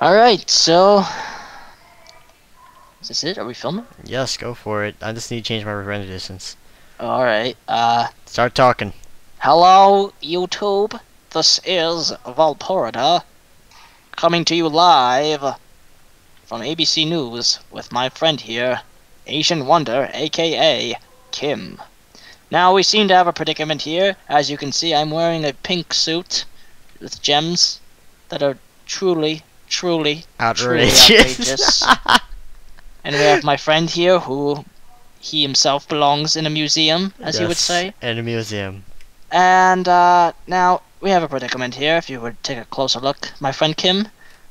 Alright, so... Is this it? Are we filming? Yes, go for it. I just need to change my render distance. Alright, uh... Start talking. Hello, YouTube. This is Vulporada, coming to you live from ABC News with my friend here, Asian Wonder, aka Khiem. Now, we seem to have a predicament here. As you can see, I'm wearing a pink suit with gems that are truly, truly, Outrageous. truly outrageous. and we have my friend here who he himself belongs in a museum, as you would say. In a museum. And uh, now we have a predicament here. If you would take a closer look, my friend Khiem,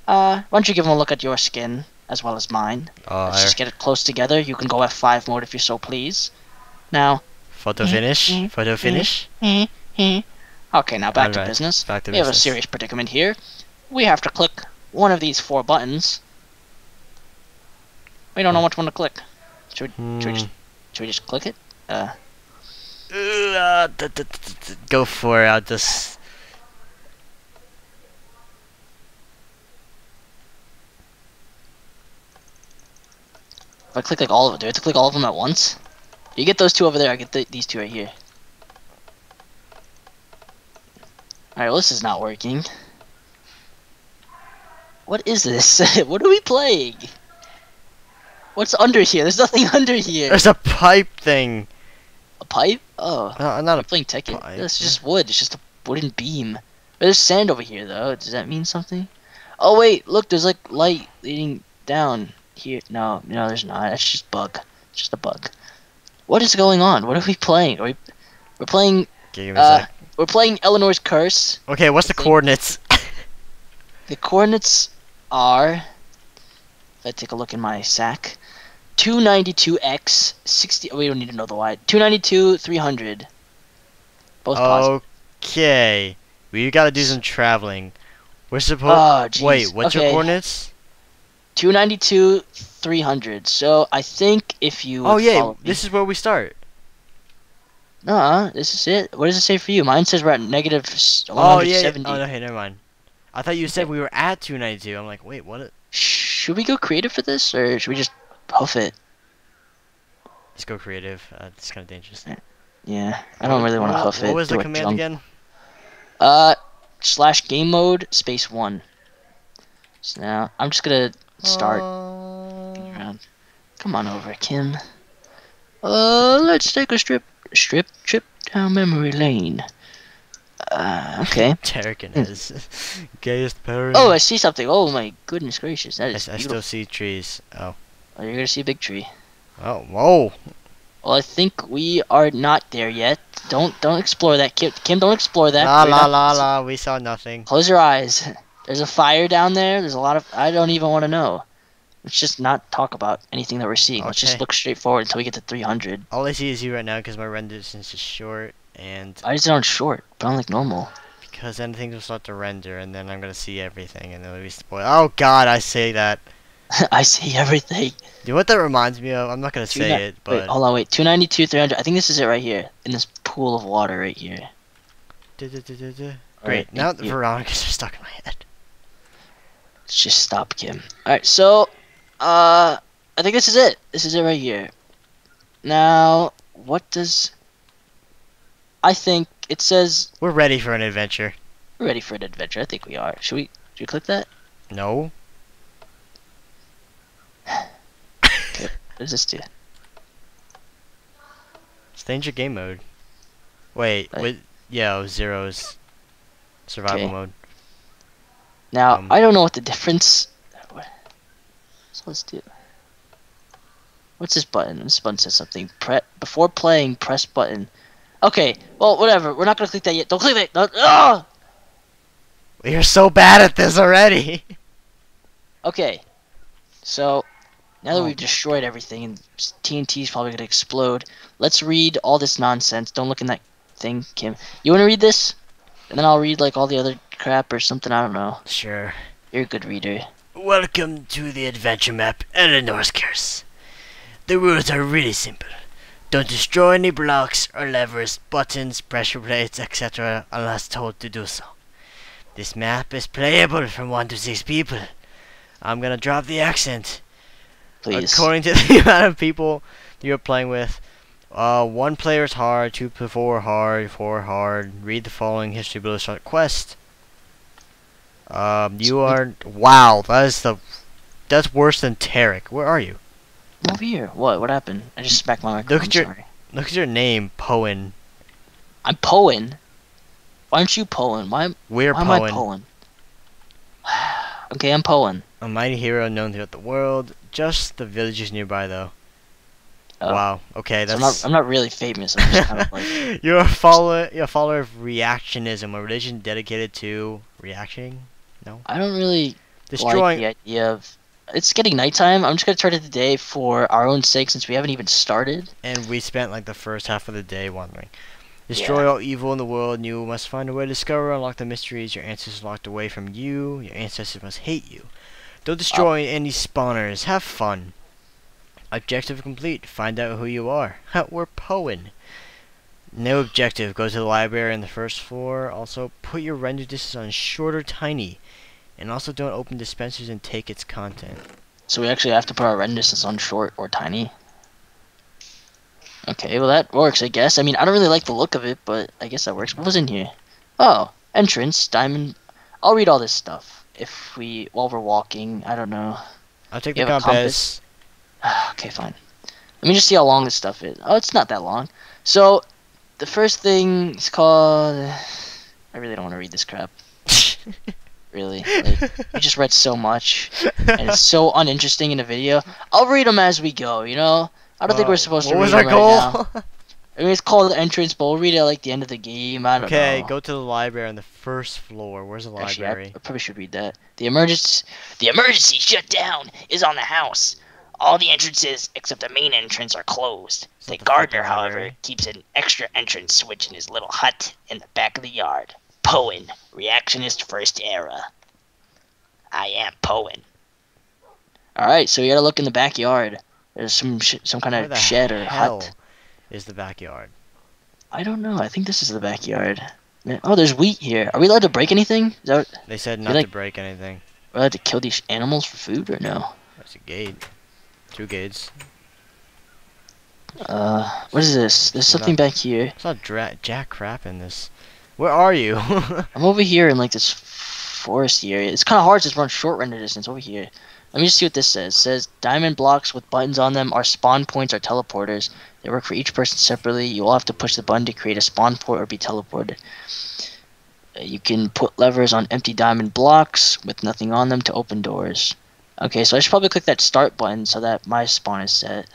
uh, why don't you give him a look at your skin as well as mine? Oh, Let's just get it close together. You can go F5 mode if you so please. Now, photo finish. mm, Photo finish. okay, now back to business. Back to We have a serious predicament here. We have to click one of these four buttons. We don't know which one to click. Should we, should we, Hmm. just, should we just click it? Uh, Uh, go for it. I'll just. if I click like all of it, do I have to click all of them at once? You get those two over there. I get the, these two right here. Alright, well, this is not working. What is this? what are we playing? What's under here? There's nothing under here. There's a pipe thing. A pipe? Oh, not I'm a. playing Tekken. pipe. It's just wood. It's just a wooden beam. There's sand over here, though. Does that mean something? Oh wait, look. There's like light leading down here. No, no, there's not. That's just bug. It's just a bug. What is going on? What are we playing? Are we? We're playing. Give me a Uh, we're playing Eleanor's Curse. Okay, what's the coordinates? The coordinates are. If I take a look in my sack, 292x 60. Oh, we don't need to know the y. 292 300. Both positive. okay. We gotta do some traveling. We're supposed. Oh, jeez. Wait, what's your coordinates? 292 300. So I think if you. Oh yeah, me- this is where we start. Nah, this is it. What does it say for you? Mine says we're at negative s- Oh yeah. yeah. 170. Oh no, hey, never mind. I thought you said we were at 292. I'm like, wait, what? a- Should we go creative for this, or should we just hoof it? Let's go creative. Uh, it's kind of dangerous. Yeah, I don't really want to What- it. What was the command jump. again? Uh, slash game mode space one. So now I'm just gonna start Uh, around. Come on over, Khiem. Uh, let's take a strip, strip trip down memory lane. Uh, okay. Derek and his gayest parent. Oh, I see something. Oh my goodness gracious, that I, is s- I still see trees. Oh. Oh, you're gonna see a big tree. Oh, whoa. Well, I think we are not there yet. Don't don't explore that, Khiem. Khiem, don't explore that. La We're la la la. We saw nothing. Close your eyes. There's a fire down there. There's a lot of. I don't even want to know. Let's just not talk about anything that we're seeing. Let's just look straight forward until we get to 300. All I see is you right now because my render distance is short, and I just on short, but on like normal. because then things will start to render, and then I'm gonna see everything, and then it'll be spoiled. Oh God, I say that. I see everything. You know what that reminds me of? I'm not gonna say ni- it, Wait, but hold on, wait. 292, 300. I think this is it right here. In this pool of water right here. Du-du-du-du-du. Alright, Great. Now the Veronicas are stuck in my head. Let's just stop, Khiem. Alright, so, uh, I think this is it. This is it right here. Now, what does. I think it says We're ready for an adventure. we're ready for an adventure. I think we are. Should we, should we click that? No. What does this do? It's danger game mode. Wait, Right. with yeah, oh, zeros. Survival Okay. mode. Now, Um, I don't know what the difference. So let's do. What's this button? This button says something. Pre- before playing, press button. Okay, well, whatever. We're not gonna click that yet. Don't click that. No, ah! You're so bad at this already. Okay, so now that Oh. we've destroyed everything and TNT is probably gonna explode, let's read all this nonsense. Don't look in that thing, Khiem. You wanna read this? And then I'll read like all the other crap or something. I don't know. Sure. You're a good reader. Welcome to the adventure map, Eleanor's Curse. The rules are really simple. Don't destroy any blocks or levers, buttons, pressure plates, etc. unless told to do so. This map is playable from 1 to 6 people. I'm gonna drop the accent. Please. According to the amount of people you're playing with, uh, one player is hard, two to four hard, four hard. Read the following history below start quest. Um, you are wow. That is the that's worse than Tarek. Where are you? I'm over here. What? What happened? I just smacked my microphone. Look at your- Sorry. Look at your name, Poen. I'm Poen. Why aren't you Poen? Why, We're why am I Poen, Poen? okay, I'm Poen. a mighty hero known throughout the world. Just the villages nearby, though. Oh. Wow. Okay, So I'm that's. not. I'm not really famous. I'm just kind of like. you're a follower. You're a follower of reactionism, a religion dedicated to reacting, I don't really destroying. like the idea of. It's getting nighttime. I'm just gonna turn it today for our own sake, since we haven't even started. And we spent like the first half of the day wandering. Destroy all evil in the world, and you must find a way to discover and unlock the mysteries your ancestors locked away from you. Your ancestors must hate you. Don't destroy oh. any spawners. Have fun. Objective complete. Find out who you are. We're Poen. No objective. Go to the library on the first floor. Also, put your render distance on short or tiny. And also don't open dispensers and take its content. So we actually have to put our render distance on short or tiny. Okay, well that works, I guess. I mean, I don't really like the look of it, but I guess that works. What was in here? Oh, entrance, diamond. I'll read all this stuff if we while we're walking. I don't know. I'll take You the a compass. okay, fine. Let me just see how long this stuff is. Oh, it's not that long. So, the first thing is called. I really don't want to read this crap. Really, like, we just read so much, and it's so uninteresting in a video. I'll read them as we go. You know, I don't think we're Uh, supposed to What was read our them right goal? now. I mean, it's called the entrance, but we'll read it at, like the end of the game. I don't okay, know. go to the library on the first floor. Where's the Actually, I, library? I probably should read that. The emergency, the emergency shutdown is on the house. All the entrances except the main entrance are closed. The gardener, however, keeps an extra entrance switch in his little hut in the back of the yard. Poen, reactionist first era. I am Poen. All right, so we gotta look in the backyard. There's some sh- some kind Where of shed or hut. is the backyard? I don't know. I think this is the backyard. Oh, there's wheat here. Are we allowed to break anything? What- They said not like- to break anything. we're allowed to kill these animals for food or no? That's a gate. Two gates. Uh, what is this? There's something back here. I saw dra- jack crap in this. Where are you? I'm over here in like this forest area. It's kind of hard to just run short render distance over here. Let me just see what this says. It says diamond blocks with buttons on them are spawn points or teleporters. They work for each person separately. You will have to push the button to create a spawn point or be teleported. Uh, You can put levers on empty diamond blocks with nothing on them to open doors. Okay, so I should probably click that start button so that my spawn is set.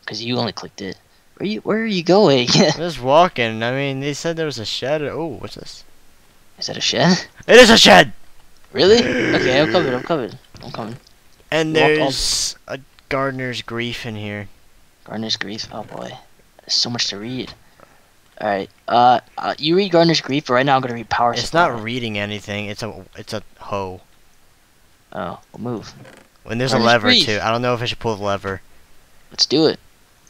Because you only clicked it. Where you? Where are you going? I'm just walking. I mean, they said there was a shed. Oh, what's this? is that a shed? It is a shed! Really? Okay, I'm covered. I'm covered. I'm coming. And there's a gardener's grief in here. Gardener's Grief. Oh boy, there's so much to read. All right, uh, uh, you read Gardener's Grief, but right now I'm gonna read Power It's Supply. not reading anything. It's a it's a hoe. Oh, we'll move. When there's a lever grief. too. I don't know if I should pull the lever. Let's do it.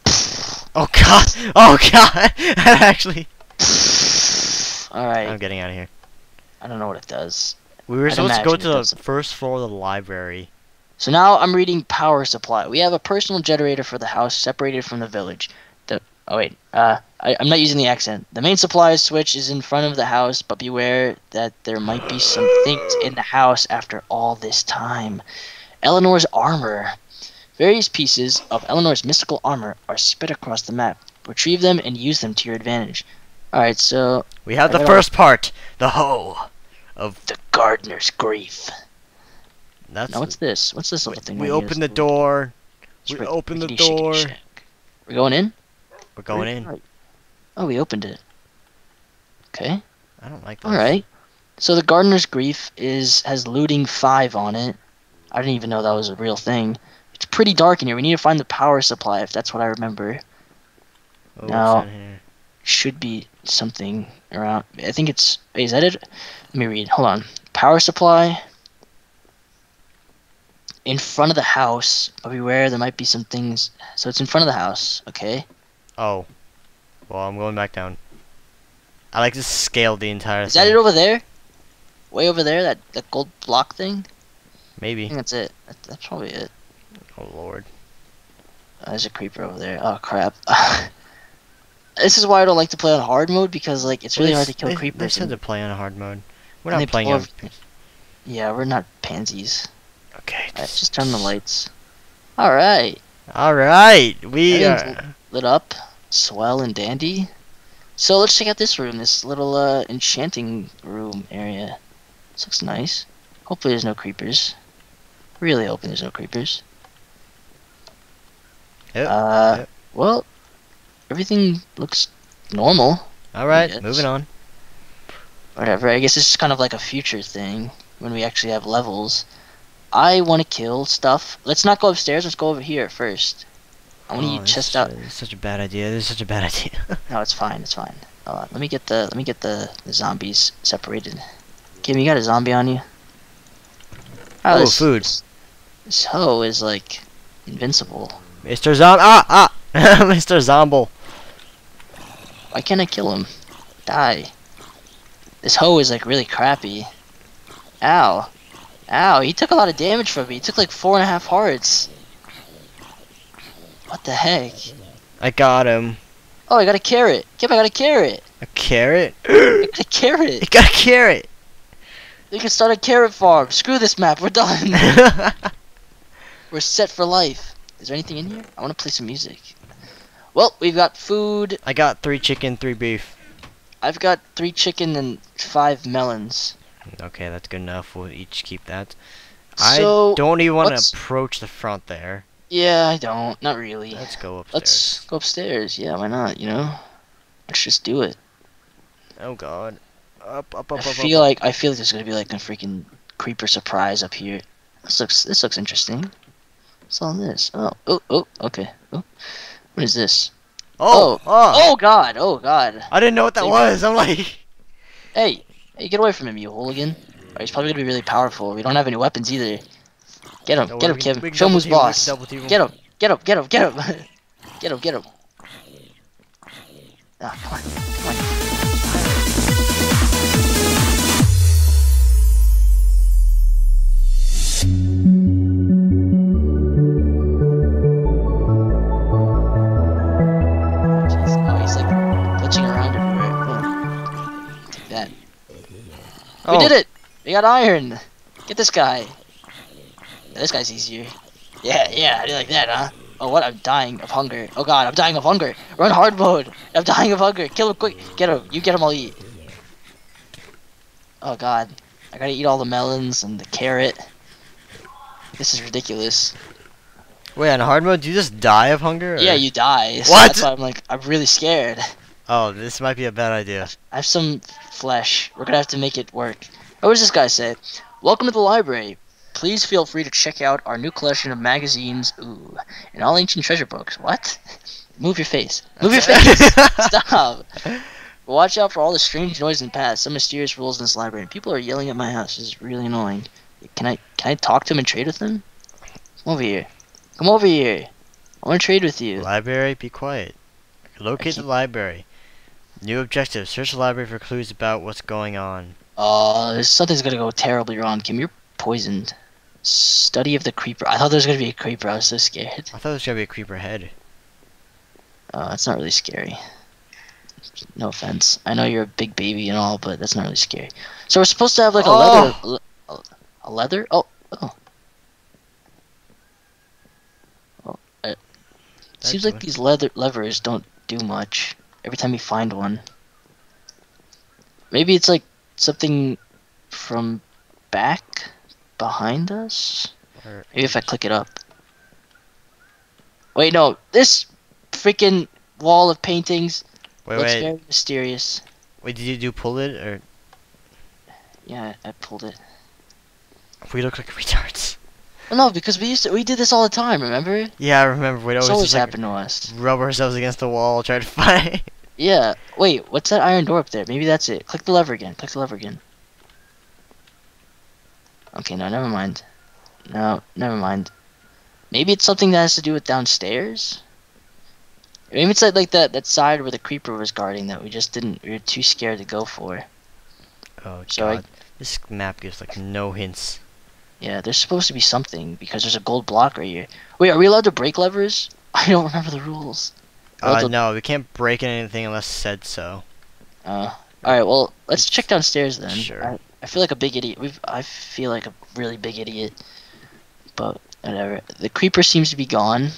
Oh god! Oh god! That actually. All right. I'm getting out of here. I don't know what it does. We were I'd supposed to go to the doesn't. first floor of the library. So now I'm reading Power Supply. We have a personal generator for the house separated from the village. Oh wait, uh, I, I'm not using the accent. The main supply switch is in front of the house, but beware that there might be some things in the house after all this time. Eleanor's armor. Various pieces of Eleanor's mystical armor are spread across the map. Retrieve them and use them to your advantage. Alright, so We have I the first part, the hoe of the gardener's grief. that's. Now what's this? What's this little thing? we here? open the door. We open the door. We're going in? We're going in. Right. Oh, we opened it. Okay. I don't like this. All right. So the Gardener's Grief is has looting five on it. I didn't even know that was a real thing. It's pretty dark in here. We need to find the power supply if that's what I remember. Oh, No. what's in here? Should be something around. I think it's. Wait, is that it? Let me read. Hold on. Power supply. In front of the house, but beware there might be some things. So it's in front of the house. Okay. Oh. Well, I'm going back down. I like to scale the entire Is that it over there? Way over there, that, that gold block thing? I Maybe. think that's it. That, that's probably it. Oh, Lord. Uh, there's a creeper over there. Oh crap. this is why I don't like to play on hard mode because like it's really hard to kill they, They creepers. said and- to play on hard mode. We're not playing on... Yeah, we're not pansies. Okay. Alright, just turn the lights. Alright. Alright! We are... Lit up. Swell and dandy. So let's check out this room, this little uh enchanting room area. This looks nice. Hopefully there's no creepers. Really hoping there's no creepers. Yep, uh yep. well everything looks normal. Alright, moving on. whatever. I guess it's just kind of like a future thing when we actually have levels. I want to kill stuff. Let's not go upstairs. Let's go over here first. I want to Oh, chest out. Such a bad idea. This is such a bad idea. No, it's fine. It's fine. Uh, let me get the let me get the, the zombies separated. Khiem, you got a zombie on you? Oh, this, food. This, this hoe is like invincible. Mr. Zom... Ah! Ah! Mr. Zomble. Why can't I kill him? Die. This hoe is like really crappy. Ow. Ow, he took a lot of damage from me. He took like four and a half hearts. What the heck? I got him. Oh, I got a carrot. Khiem, I got a carrot. A carrot? I got a carrot. I got a carrot! We can start a carrot farm. Screw this map. We're done. We're set for life. Is there anything in here? I want to play some music. Well, we've got food. I got three chicken, three beef. I've got three chicken and five melons. Okay, that's good enough. We'll each keep that. So, I don't even want to approach the front there. Yeah, I don't. Not really. Let's go upstairs. Let's go upstairs. Yeah, why not? You know, let's just do it. Oh god. Up, up, up, I up, up. feel like I feel like there's gonna be like a freaking creeper surprise up here. This looks this looks interesting. What's all this? Oh oh oh okay. Oh, what is this? Oh, oh, ah. Oh god! Oh god! I didn't know what that Hey. was. I'm like, Hey, hey, get away from him, you hooligan! Oh, he's probably gonna be really powerful. We don't have any weapons either. Get him! No, get him, Khiem! can Show him who's team him, we can boss. him. Get him! Get him! Get him! Get him! get him! Get him! Ah, come on! Come on! Jeez. Oh, he's like glitching around everywhere. Oh. Take that. oh, We did it! We got iron! Get this guy. This guy's easier. Yeah, yeah, I do like that, huh? Oh, what? I'm dying of hunger. Oh god, I'm dying of hunger. Run hard mode. I'm dying of hunger. Kill him quick. Get him. You get him, I'll eat. Oh god. I gotta eat all the melons and the carrot. This is ridiculous. Wait, on hard mode, do you just die of hunger? or- Yeah, you die. So What? That's why I'm like, I'm really scared. Oh, this might be a bad idea. I have some flesh. We're gonna have to make it work. Oh, what does this guy say? Welcome to the library. Please feel free to check out our new collection of magazines, ooh, and all ancient treasure books. What? Move your face. Move your face. Stop. Watch out for all the strange noise in the past. Some mysterious rules in this library. People are yelling at my house. This is really annoying. Can I can I talk to him and trade with him? Come over here. Come over here. I want to trade with you. Library, be quiet. Locate the library. New objective: search the library for clues about what's going on. Oh, there's something's gonna go terribly wrong, Khiem. You're poisoned. Study of the creeper. I thought there was gonna be a creeper. I was so scared. I thought it was gonna be a creeper head. Uh, that's not really scary. No offense. I know you're a big baby and all, but that's not really scary. So we're supposed to have like a leather, le- a, leather. Oh, oh. Oh, it seems like these leather levers don't do much. Every time you find one. Maybe it's like something from back behind us. Or- Maybe if I click it up. Wait, no. This freaking wall of paintings Wait, looks wait, very mysterious. wait. Did you do pull it or Yeah, I pulled it. we look like retards? Well, no, because we used to we did this all the time. Remember? Yeah, I remember. We'd always always just like happened to us. rub ourselves against the wall, try to fight. Yeah. Wait, what's that iron door up there? Maybe that's it. Click the lever again. Click the lever again. Okay, no, never mind. No, never mind. Maybe it's something that has to do with downstairs. Maybe it's like, like that, that side where the creeper was guarding that we just didn't, we were too scared to go for. Oh So I- god. This map gives like no hints. Yeah, there's supposed to be something because there's a gold block right here. Wait, are we allowed to break levers? I don't remember the rules. Uh, the- no, we can't break anything unless said so. Uh, alright, well, let's check downstairs then. Sure. I, I feel like a big idiot. We've, I feel like a really big idiot. But, whatever. The creeper seems to be gone.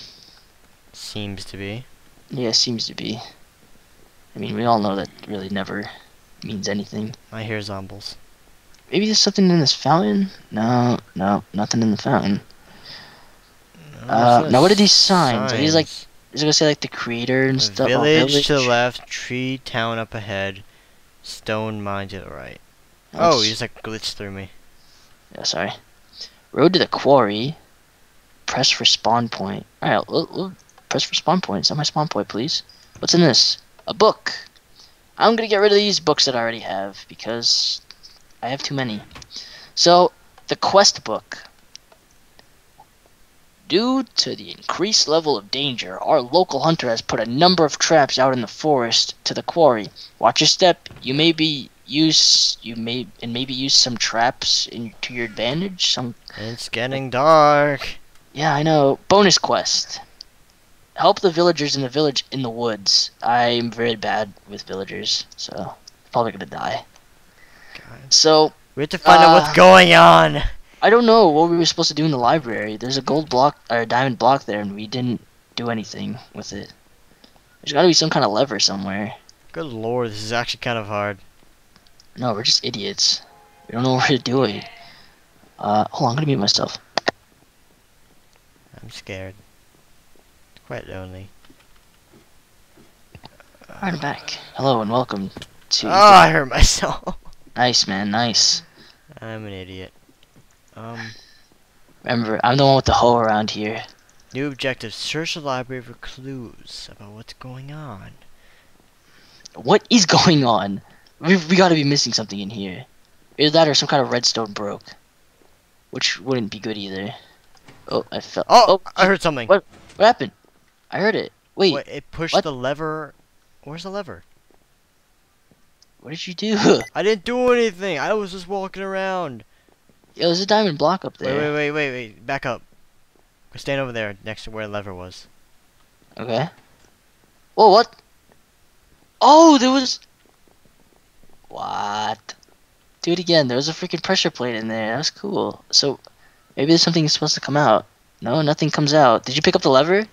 Seems to be. Yeah, seems to be. I mean, we all know that really never means anything. I hear zombies. Maybe there's something in this fountain? No, no, nothing in the fountain. Uh, now what are these signs? Are these like- Is it gonna say like the creator and stuff? Oh, Village, to the left, tree town up ahead, stone mine to the right. Oh, you just like glitched through me. Yeah, sorry. Road to the quarry. Press for spawn point. Alright, we'll, we'll press for spawn point. Send my spawn point, please. What's in this? A book. I'm gonna get rid of these books that I already have because I have too many. So, the quest book. Due to the increased level of danger, our local hunter has put a number of traps out in the forest to the quarry. Watch your step. You may be use you may and maybe use some traps in to your advantage. Some It's getting dark. yeah, I know. Bonus quest. Help the villagers in the village in the woods. I'm very bad with villagers, so probably gonna die. God. So We have to find out what's Uh, going on. I don't know what we were supposed to do in the library. There's a gold block or a diamond block there, and we didn't do anything with it. There's got to be some kind of lever somewhere. Good lord, this is actually kind of hard. No, we're just idiots. We don't know what we're doing. Uh, hold on, I'm gonna mute myself. I'm scared. Quite lonely. Alright, I'm back. Hello and welcome to. Oh, I hurt myself. Nice, man, nice. I'm an idiot. Um, Remember, I'm the one with the hoe around here. new objective: search the library for clues about what's going on. What is going on? We we gotta be missing something in here. Either that or some kind of redstone broke, which wouldn't be good either. Oh, I fell. Oh, oh I heard something. What? What happened? I heard it. Wait, Wait, it pushed what? the lever. Where's the lever? what did you do? I didn't do anything. I was just walking around. Yo, there's a diamond block up there. Wait, there. wait, wait, wait, wait. Back up. Stand over there, next to where the lever was. Okay. Whoa, what? Oh, there was. What? Do it again. There was a freaking pressure plate in there. That was cool. So, maybe there's something supposed to come out. No, nothing comes out. Did you pick up the lever?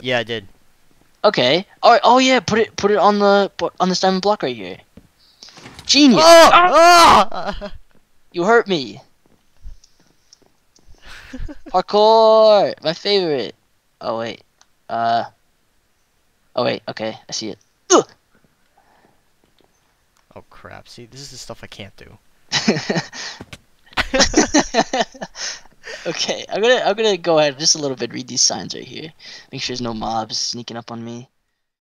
Yeah, I did. Okay. All right. Oh yeah. Put it. Put it on the on this diamond block right here. Genius. Oh! Ah! Ah! You hurt me. Parkour. My favorite. Oh wait. Uh. Oh wait. Okay. I see it. Ugh. Crap! See, this is the stuff I can't do. okay, I'm gonna I'm gonna go ahead just a little bit read these signs right here. Make sure there's no mobs sneaking up on me.